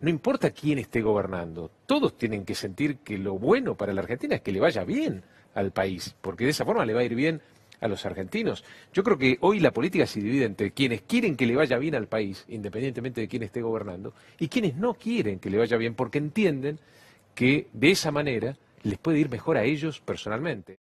No importa quién esté gobernando, todos tienen que sentir que lo bueno para la Argentina es que le vaya bien al país, porque de esa forma le va a ir bien a los argentinos. Yo creo que hoy la política se divide entre quienes quieren que le vaya bien al país, independientemente de quién esté gobernando, y quienes no quieren que le vaya bien porque entienden que de esa manera les puede ir mejor a ellos personalmente.